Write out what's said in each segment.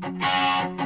Música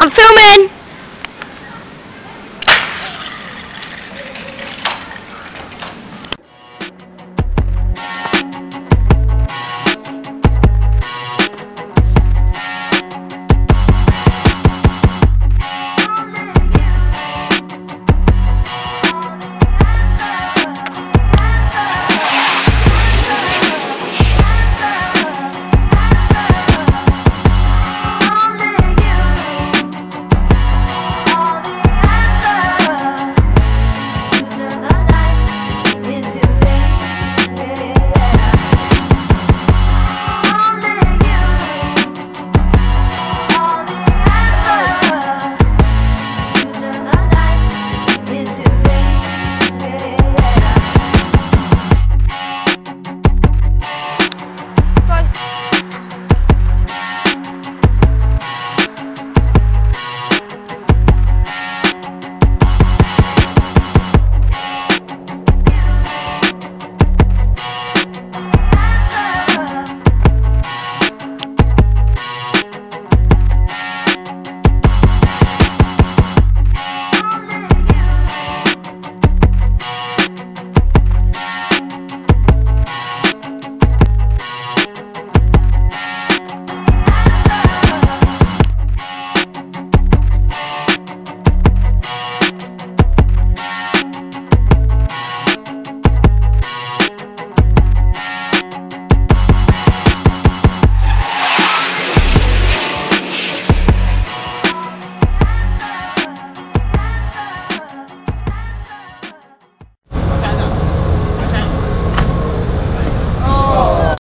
I'm filming!